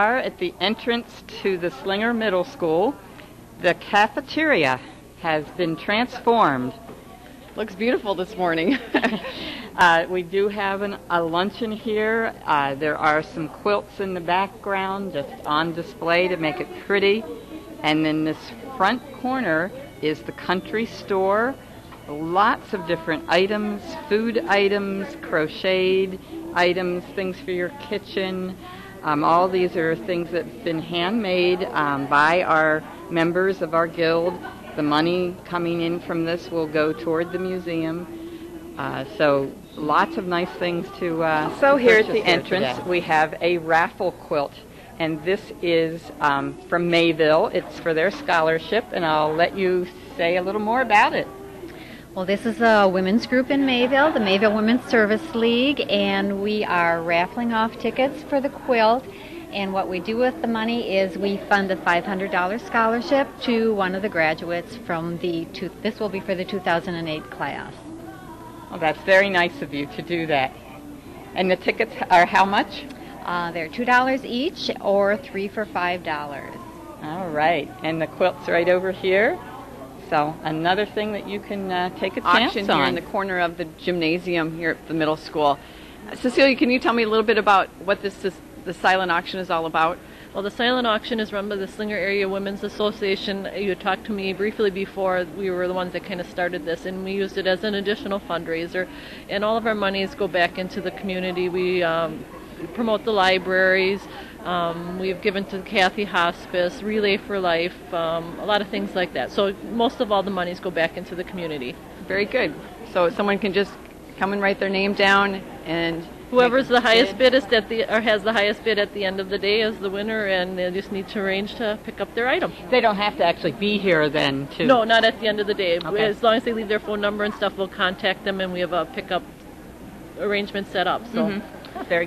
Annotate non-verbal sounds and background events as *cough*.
are at the entrance to the Slinger Middle School. The cafeteria has been transformed. Looks beautiful this morning. *laughs* *laughs* Uh, we do have an, a luncheon here. Uh, there are some quilts in the background just on display to make it pretty. And then this front corner is the country store. Lots of different items, food items, crocheted items, things for your kitchen. Um, all these are things that have been handmade um, by our members of our guild. The money coming in from this will go toward the museum. Uh, so lots of nice things to. Uh, so here at the entrance today. we have a raffle quilt, and this is um, from Mayville. It's for their scholarship, and I'll let you say a little more about it. Well, this is a women's group in Mayville, the Mayville Women's Service League, and we are raffling off tickets for the quilt. And what we do with the money is we fund a $500 scholarship to one of the graduates from the, two, this will be for the 2008 class. Well, that's very nice of you to do that. And the tickets are how much? Uh, they're $2 each or three for $5. All right. And the quilt's right over here. So another thing that you can uh, take a chance Auction on. here in the corner of the gymnasium here at the middle school. Cecilia, can you tell me a little bit about what this, this the silent auction is all about? Well, the silent auction is run by the Slinger Area Women's Association. You talked to me briefly before. We were the ones that kind of started this, and we used it as an additional fundraiser. And all of our monies go back into the community. We um, promote the libraries. Um, we've given to Kathy Hospice, Relay for Life, um, a lot of things like that. So most of all the monies go back into the community. Very good. So someone can just come and write their name down and Whoever's the highest bid is at the or has the highest bid at the end of the day is the winner, and they just need to arrange to pick up their item. They don't have to actually be here then to. No, not at the end of the day. Okay. As long as they leave their phone number and stuff, we'll contact them, and we have a pickup arrangement set up. So. Mm-hmm. Very